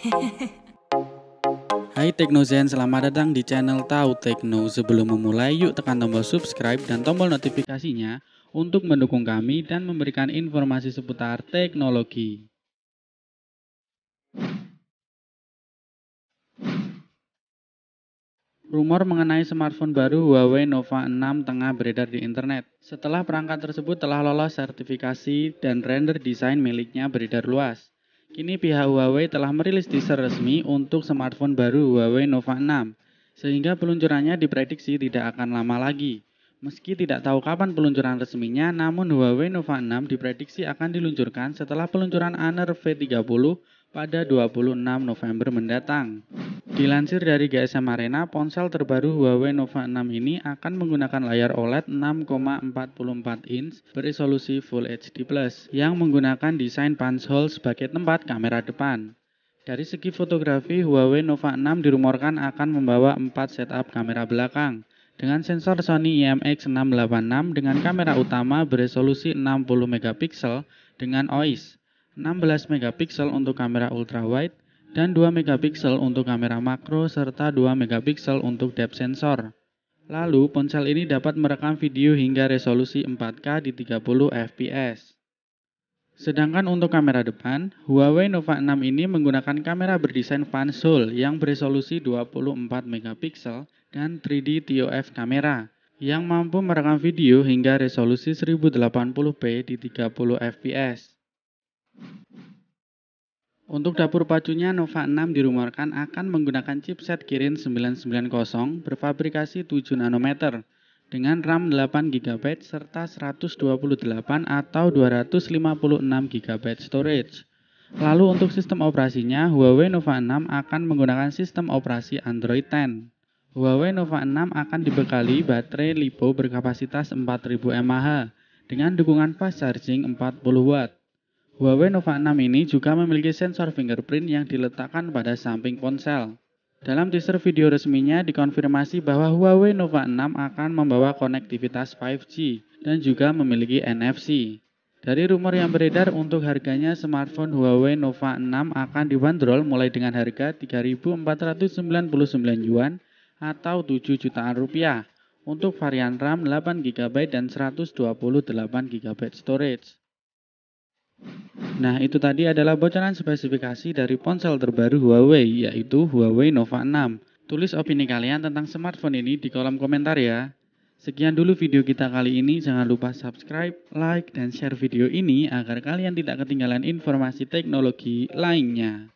Hai Teknozen, selamat datang di channel Tahu Tekno. Sebelum memulai, yuk tekan tombol subscribe dan tombol notifikasinya untuk mendukung kami dan memberikan informasi seputar teknologi. Rumor mengenai smartphone baru Huawei Nova 6 tengah beredar di internet. Setelah perangkat tersebut telah lolos sertifikasi dan render desain miliknya beredar luas. Kini pihak Huawei telah merilis teaser resmi untuk smartphone baru Huawei Nova 6, sehingga peluncurannya diprediksi tidak akan lama lagi. Meski tidak tahu kapan peluncuran resminya, namun Huawei Nova 6 diprediksi akan diluncurkan setelah peluncuran Honor V30 pada 26 November mendatang. Dilansir dari GSM Arena, ponsel terbaru Huawei Nova 6 ini akan menggunakan layar OLED 6,44 inch beresolusi Full HD+, yang menggunakan desain punch hole sebagai tempat kamera depan. Dari segi fotografi, Huawei Nova 6 dirumorkan akan membawa 4 setup kamera belakang, dengan sensor Sony IMX686 dengan kamera utama beresolusi 60 megapiksel dengan OIS, 16 megapiksel untuk kamera ultrawide, dan 2 megapiksel untuk kamera makro serta 2 megapiksel untuk depth sensor. Lalu, ponsel ini dapat merekam video hingga resolusi 4K di 30 fps. Sedangkan untuk kamera depan, Huawei Nova 6 ini menggunakan kamera berdesain Pansol yang beresolusi 24 megapiksel dan 3D TOF kamera yang mampu merekam video hingga resolusi 1080p di 30 fps. Untuk dapur pacunya, Nova 6 dirumorkan akan menggunakan chipset Kirin 990 berfabrikasi 7 nanometer dengan RAM 8 GB serta 128 atau 256 GB storage. Lalu untuk sistem operasinya, Huawei Nova 6 akan menggunakan sistem operasi Android 10. Huawei Nova 6 akan dibekali baterai LiPo berkapasitas 4000 mAh dengan dukungan fast charging 40 Watt. Huawei Nova 6 ini juga memiliki sensor fingerprint yang diletakkan pada samping ponsel. Dalam teaser video resminya dikonfirmasi bahwa Huawei Nova 6 akan membawa konektivitas 5G dan juga memiliki NFC. Dari rumor yang beredar untuk harganya smartphone Huawei Nova 6 akan dibanderol mulai dengan harga 3.499 yuan atau 7 jutaan rupiah untuk varian RAM 8GB dan 128GB storage. Nah, itu tadi adalah bocoran spesifikasi dari ponsel terbaru Huawei, yaitu Huawei Nova 6. Tulis opini kalian tentang smartphone ini di kolom komentar ya. Sekian dulu video kita kali ini, jangan lupa subscribe, like, dan share video ini agar kalian tidak ketinggalan informasi teknologi lainnya.